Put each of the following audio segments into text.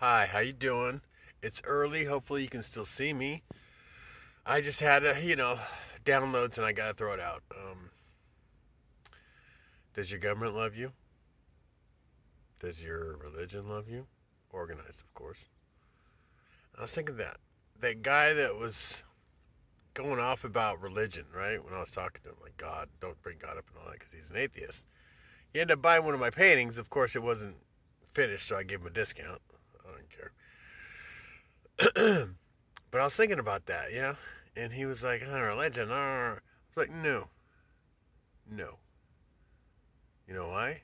Hi, how you doing? It's early. Hopefully you can still see me. I just had a, you know, downloads and I got to throw it out. Um, does your government love you? Does your religion love you? Organized, of course. I was thinking that that guy that was going off about religion, right? When I was talking to him, like God, don't bring God up and all that because he's an atheist. He ended up buying one of my paintings. Of course, it wasn't finished, so I gave him a discount. Care. but I was thinking about that, yeah. And he was like, oh, religion. Uh. I was like, no. No. You know why?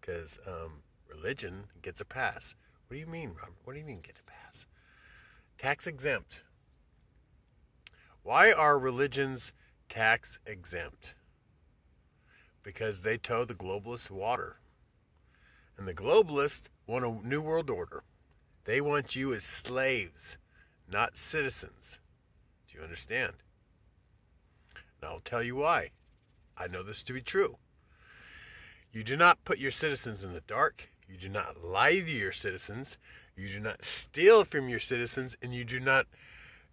Because um, religion gets a pass. What do you mean, Robert? What do you mean get a pass? Tax exempt. Why are religions tax exempt? Because they tow the globalists' water. And the globalists want a new world order. They want you as slaves, not citizens. Do you understand? And I'll tell you why. I know this to be true. You do not put your citizens in the dark. You do not lie to your citizens. You do not steal from your citizens. And you do not,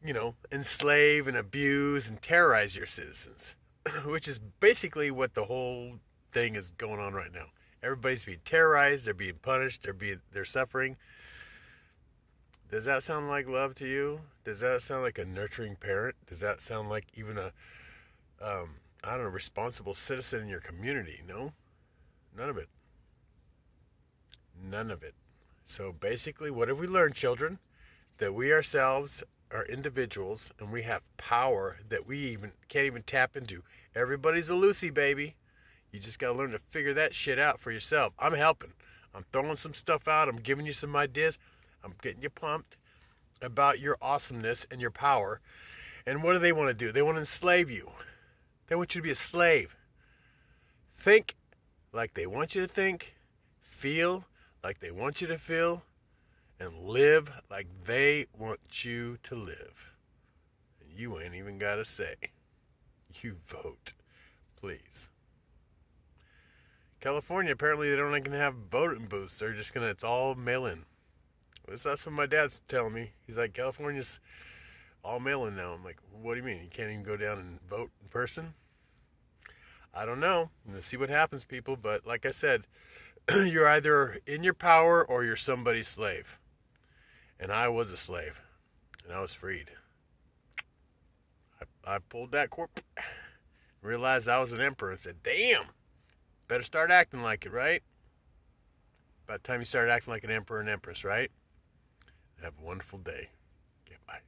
you know, enslave and abuse and terrorize your citizens, which is basically what the whole thing is going on right now. Everybody's being terrorized. They're being punished. They're being they're suffering. Does that sound like love to you? Does that sound like a nurturing parent? Does that sound like even a, um, I don't know, responsible citizen in your community? No, none of it. None of it. So basically, what have we learned, children? That we ourselves are individuals and we have power that we even can't even tap into. Everybody's a Lucy, baby. You just got to learn to figure that shit out for yourself. I'm helping. I'm throwing some stuff out. I'm giving you some ideas. I'm getting you pumped about your awesomeness and your power. And what do they want to do? They want to enslave you. They want you to be a slave. Think like they want you to think, feel like they want you to feel, and live like they want you to live. And you ain't even got to say. You vote, please. California, apparently they don't even have voting booths. They're just gonna, it's all mail in. That's what my dad's telling me. He's like, California's all mail in now. I'm like, what do you mean? You can't even go down and vote in person? I don't know. Let's see what happens, people. But like I said, you're either in your power or you're somebody's slave. And I was a slave, and I was freed. I, I pulled that corp, realized I was an emperor, and said, damn. Better start acting like it, right? By the time you start acting like an emperor and empress, right? Have a wonderful day. Okay, bye.